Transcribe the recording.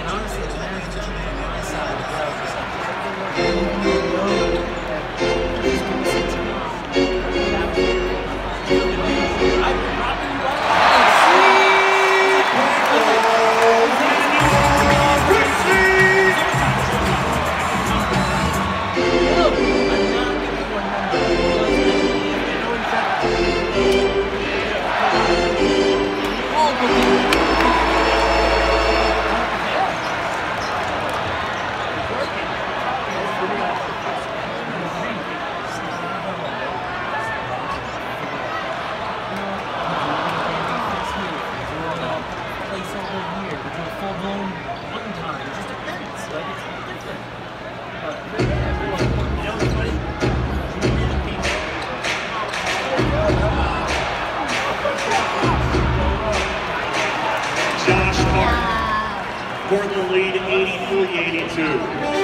And honestly, Portland lead 83-82.